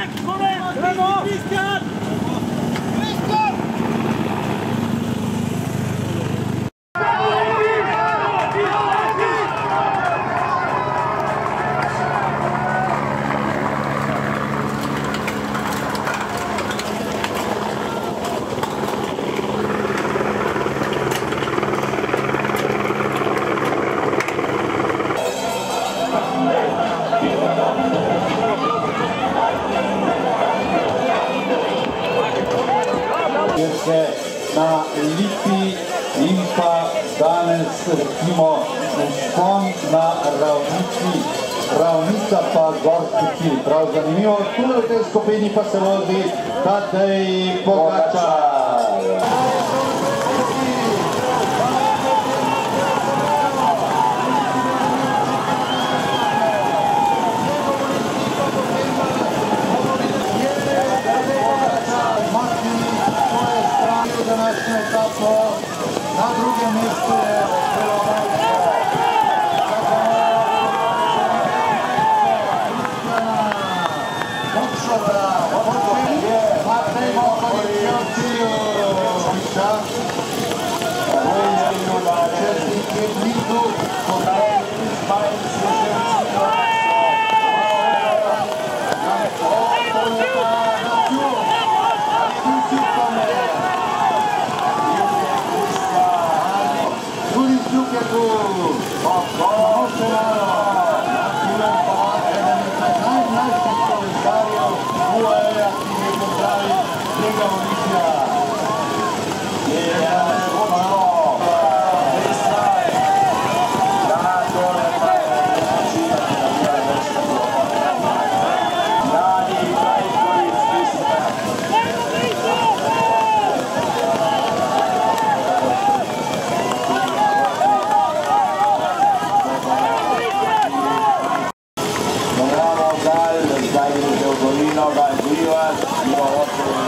Allez, se kjer se na Lipi in pa danes vrtimo vzpon na ravnici, ravnica pa gorski cilj. Prav zanimivo, tudi v tej skupini pa se vozi Tadej Pogačar. Pogačar. Na drugie miejsce Potrzeba obojętnie Matejmo Kolejniący Jurowicza Kolejniący Jurowicza Czernik Jedników Podałem Państwa Branco. Popó Bolsonaro. final da Vila e o Alonso